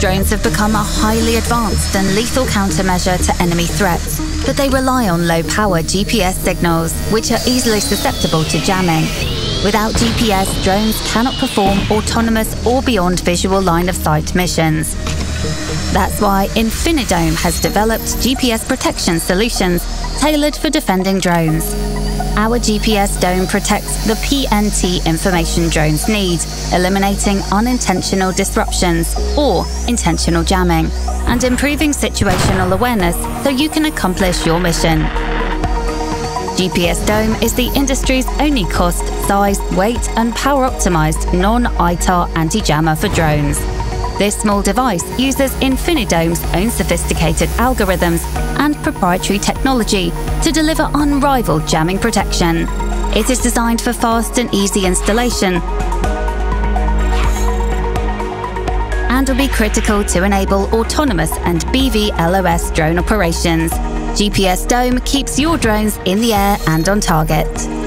drones have become a highly advanced and lethal countermeasure to enemy threats, but they rely on low power GPS signals, which are easily susceptible to jamming. Without GPS, drones cannot perform autonomous or beyond visual line of sight missions. That's why Infinidome has developed GPS protection solutions tailored for defending drones. Our GPS dome protects the PNT information drones need, eliminating unintentional disruptions or intentional jamming, and improving situational awareness so you can accomplish your mission. GPS Dome is the industry's only cost, size, weight, and power optimized non ITAR anti jammer for drones. This small device uses Infinidome's own sophisticated algorithms and proprietary technology to deliver unrivaled jamming protection. It is designed for fast and easy installation and will be critical to enable autonomous and BVLOS drone operations. GPS Dome keeps your drones in the air and on target.